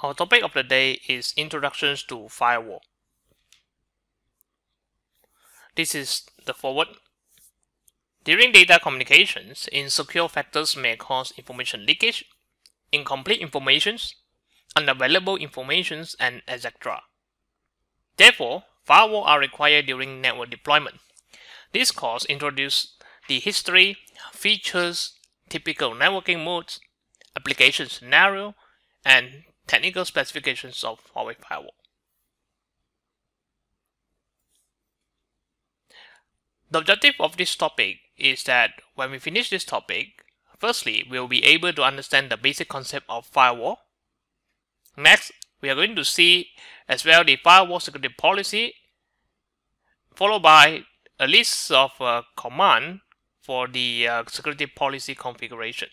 Our topic of the day is Introductions to Firewall. This is the forward. During data communications, insecure factors may cause information leakage, incomplete informations, unavailable informations, and etc. Therefore, firewall are required during network deployment. This course introduces the history, features, typical networking modes, application scenario, and technical specifications of Huawei firewall. The objective of this topic is that when we finish this topic, firstly, we will be able to understand the basic concept of firewall. Next, we are going to see as well the firewall security policy, followed by a list of uh, command for the uh, security policy configuration.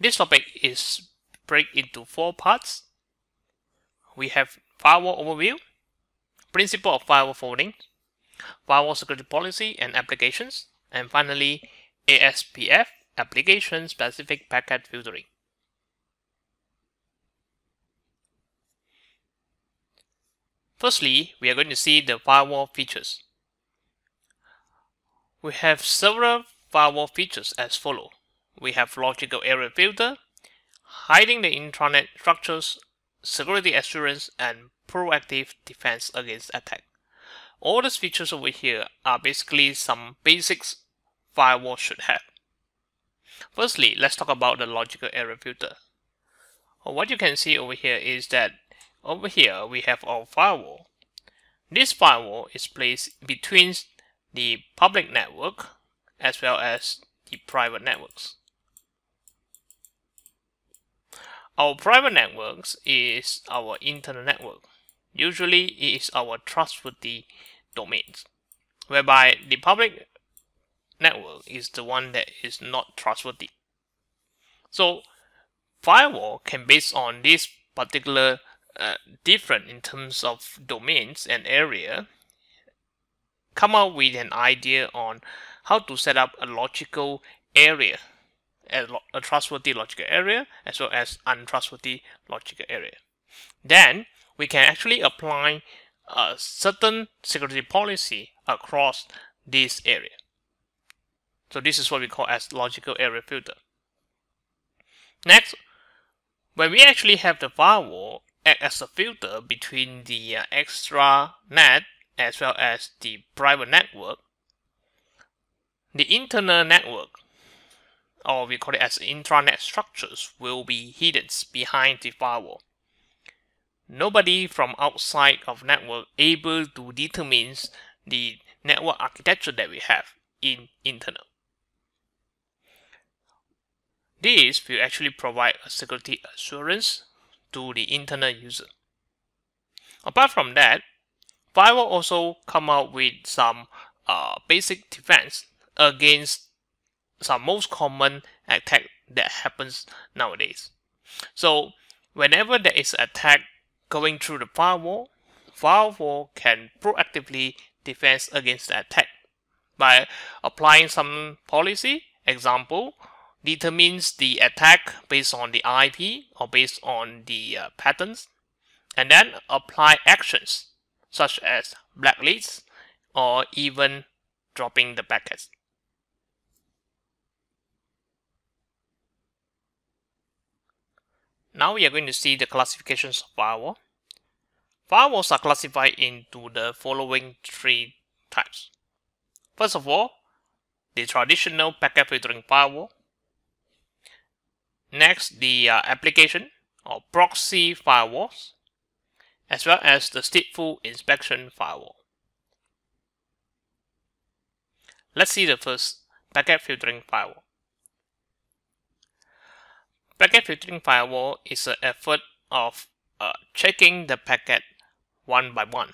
This topic is break into four parts. We have firewall overview, principle of firewall forwarding, firewall security policy and applications, and finally ASPF, application specific packet filtering. Firstly, we are going to see the firewall features. We have several firewall features as follow we have logical area filter, hiding the intranet structures, security assurance, and proactive defense against attack. All these features over here are basically some basics firewall should have. Firstly, let's talk about the logical area filter. What you can see over here is that over here we have our firewall. This firewall is placed between the public network as well as the private networks. Our private networks is our internal network. Usually it is our trustworthy domains, whereby the public network is the one that is not trustworthy. So firewall can based on this particular uh, different in terms of domains and area come up with an idea on how to set up a logical area a trustworthy logical area as well as untrustworthy logical area. Then we can actually apply a certain security policy across this area. So this is what we call as logical area filter. Next, when we actually have the firewall act as a filter between the uh, extra net as well as the private network, the internal network or we call it as intranet structures, will be hidden behind the firewall. Nobody from outside of network able to determine the network architecture that we have in internal. This will actually provide a security assurance to the internal user. Apart from that, firewall also come out with some uh, basic defense against some most common attack that happens nowadays. So whenever there is attack going through the firewall, firewall can proactively defend against the attack by applying some policy. Example, determines the attack based on the IP or based on the uh, patterns, and then apply actions such as blacklists or even dropping the packets. Now we are going to see the classifications of firewall. Firewalls are classified into the following three types. First of all, the traditional packet filtering firewall. Next, the uh, application or proxy firewalls, as well as the stateful inspection firewall. Let's see the first packet filtering firewall. Packet filtering firewall is an effort of uh, checking the packet one by one.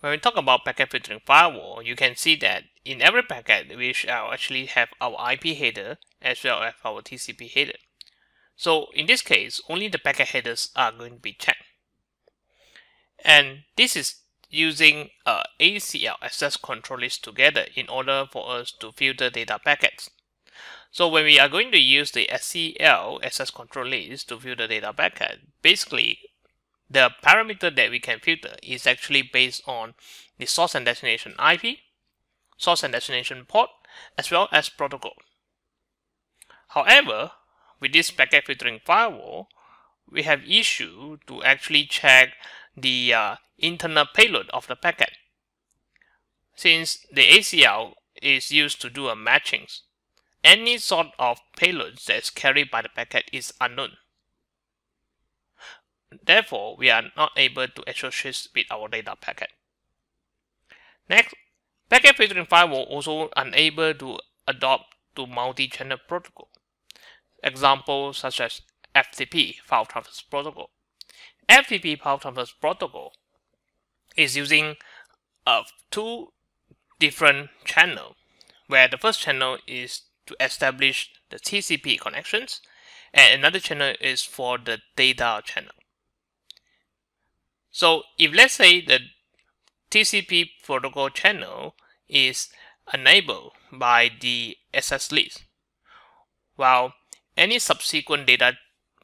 When we talk about packet filtering firewall, you can see that in every packet we shall actually have our IP header as well as our TCP header. So in this case, only the packet headers are going to be checked. And this is using uh, ACL access control list together in order for us to filter data packets So when we are going to use the ACL access control list to the data packet, basically the parameter that we can filter is actually based on the source and destination IP, source and destination port, as well as protocol. However, with this packet filtering firewall, we have issue to actually check the uh, internal payload of the packet. Since the ACL is used to do a matching, any sort of payload that is carried by the packet is unknown. Therefore, we are not able to associate with our data packet. Next, packet filtering firewall also unable to adopt to multi-channel protocol. Examples such as FTP, File Transfer Protocol. FTP File Transfer Protocol is using uh, two different channel, where the first channel is to establish the TCP connections, and another channel is for the data channel. So if let's say the TCP protocol channel is enabled by the SS list, while any subsequent data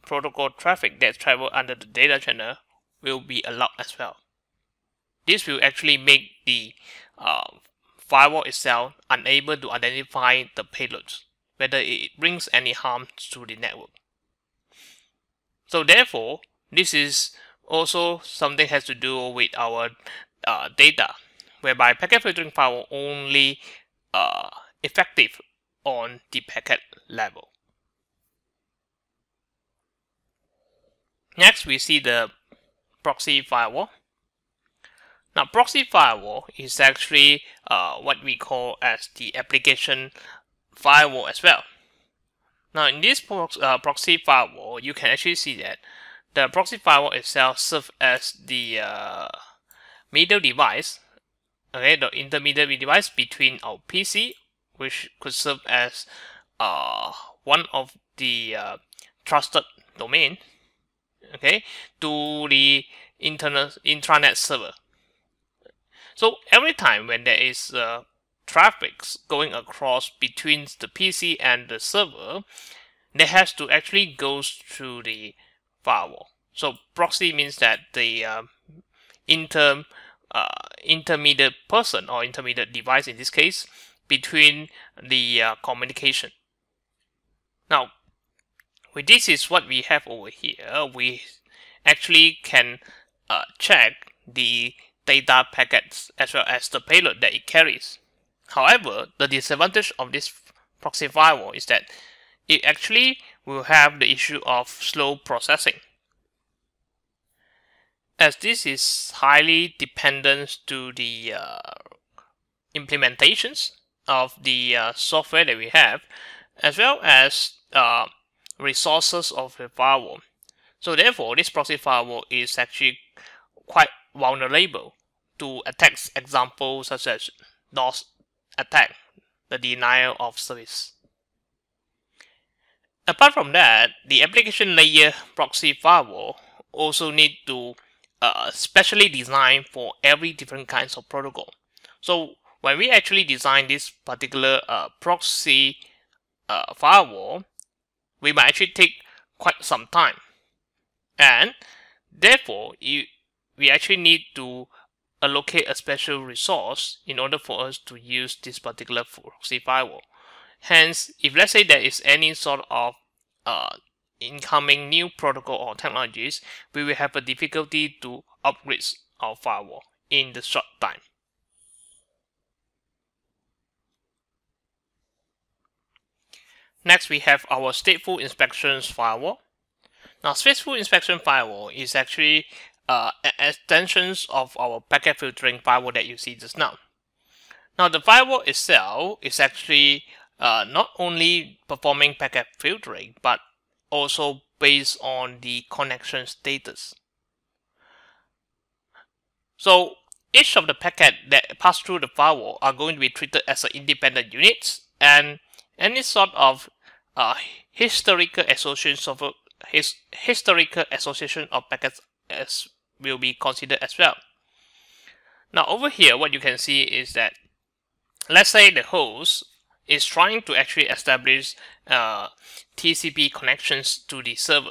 protocol traffic that travel under the data channel will be allowed as well. This will actually make the uh, firewall itself unable to identify the payloads, whether it brings any harm to the network. So therefore, this is also something has to do with our uh, data, whereby packet filtering firewall only uh, effective on the packet level. Next, we see the proxy firewall. Now, proxy firewall is actually uh, what we call as the application firewall as well. Now, in this prox uh, proxy firewall, you can actually see that the proxy firewall itself serves as the uh, middle device, okay, the intermediate device between our PC, which could serve as uh, one of the uh, trusted domain, okay, to the internet intranet server. So every time when there is uh, traffic going across between the PC and the server, they has to actually go through the firewall. So proxy means that the uh, inter uh, intermediate person or intermediate device in this case between the uh, communication. Now, with this is what we have over here. We actually can uh, check the data packets as well as the payload that it carries. However, the disadvantage of this proxy firewall is that it actually will have the issue of slow processing. As this is highly dependent to the uh, implementations of the uh, software that we have, as well as uh, resources of the firewall. So therefore, this proxy firewall is actually quite vulnerable to attacks examples such as DOS attack, the denial of service. Apart from that, the application layer proxy firewall also need to uh, specially design for every different kinds of protocol. So when we actually design this particular uh, proxy uh, firewall, we might actually take quite some time. And therefore, you, we actually need to allocate a special resource in order for us to use this particular proxy firewall. Hence, if let's say there is any sort of uh, incoming new protocol or technologies, we will have a difficulty to upgrade our firewall in the short time. Next, we have our stateful inspections firewall. Now, stateful inspection firewall is actually uh, extensions of our packet filtering firewall that you see just now. Now the firewall itself is actually uh, not only performing packet filtering but also based on the connection status. So each of the packet that pass through the firewall are going to be treated as an independent units and any sort of uh, historical association of his historical association of packets as will be considered as well. Now over here, what you can see is that let's say the host is trying to actually establish uh, TCP connections to the server.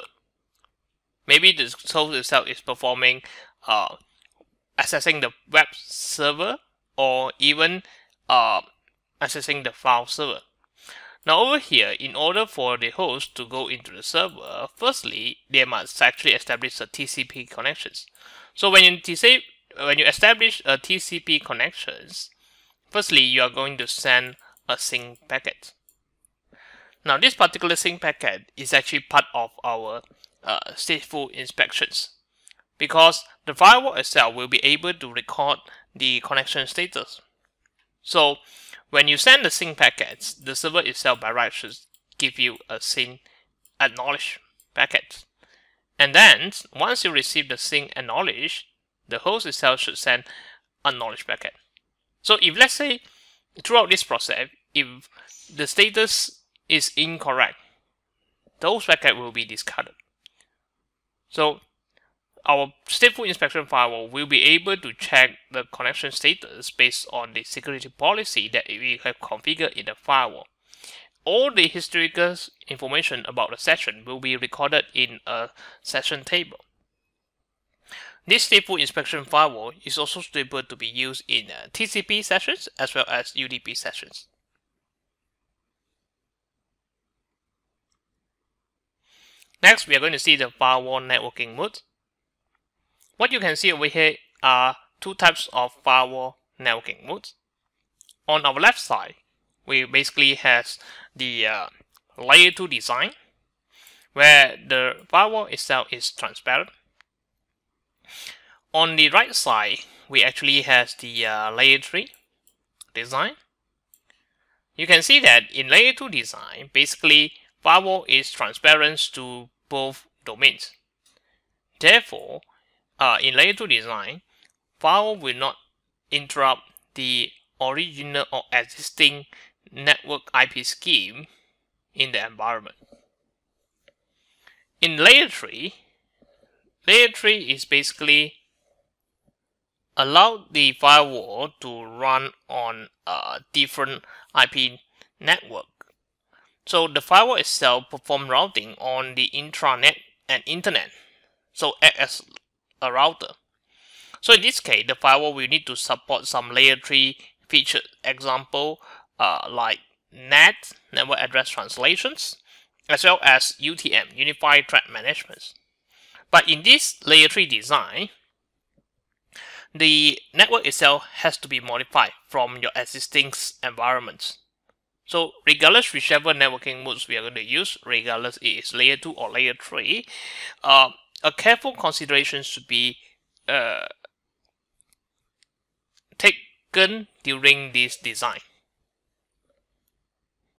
Maybe the host itself is performing uh, accessing the web server or even uh, accessing the file server. Now over here, in order for the host to go into the server, firstly, they must actually establish a TCP connections. So when you when you establish a TCP connections, firstly, you are going to send a SYN packet. Now this particular SYN packet is actually part of our uh, stateful inspections because the firewall itself will be able to record the connection status. So when you send the SYN packets, the server itself by right should give you a SYN acknowledge packet. And then once you receive the SYN acknowledge, the host itself should send acknowledge packet. So if let's say throughout this process, if the status is incorrect, those packet will be discarded. So our stateful inspection firewall will be able to check the connection status based on the security policy that we have configured in the firewall. All the historical information about the session will be recorded in a session table. This stateful inspection firewall is also suitable to be used in uh, TCP sessions as well as UDP sessions. Next, we are going to see the firewall networking mode. What you can see over here are two types of firewall networking modes. On our left side, we basically has the uh, layer 2 design, where the firewall itself is transparent. On the right side, we actually has the uh, layer 3 design. You can see that in layer 2 design, basically firewall is transparent to both domains. Therefore, uh, in layer 2 design, firewall will not interrupt the original or existing network IP scheme in the environment. In layer 3, layer 3 is basically allow the firewall to run on a different IP network. So the firewall itself perform routing on the intranet and internet. So as a router. So in this case, the firewall will need to support some layer 3 feature example uh, like NAT, network address translations, as well as UTM, Unified Threat Management. But in this layer 3 design, the network itself has to be modified from your existing environment. So regardless whichever networking modes we are going to use, regardless it is layer 2 or layer 3, uh, a careful consideration should be uh, taken during this design.